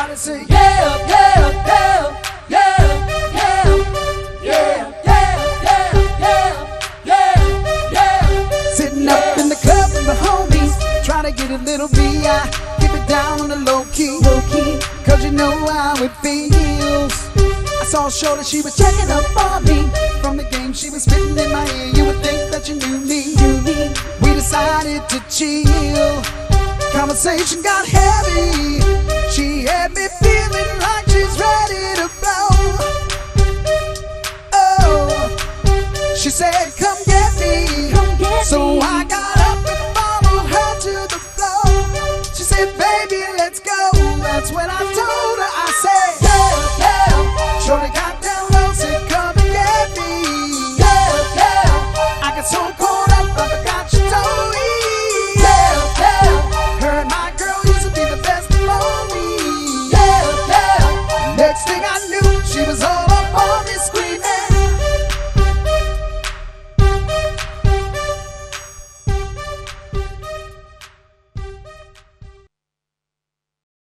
Everybody say, yeah, yeah, yeah, yeah, yeah, yeah. Get a little V.I. Keep it down on the low key. low key. Cause you know how it feels. I saw a Shorty, she was checking up on me. From the game she was spitting in my ear, you would think that you knew me. Knew me. We decided to chill. Conversation got heavy. She said, Come get me. Come get so me. I got up and followed her to the floor. She said, Baby, let's go. That's when I told